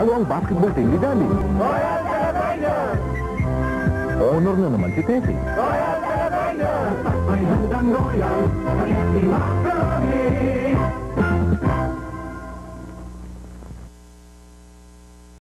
Royal. Nanalo ang basketball team ni Dali. Royal celebration. Honor na naman si Tessie. Royal celebration. May handang royal. Pag-ibig makarami.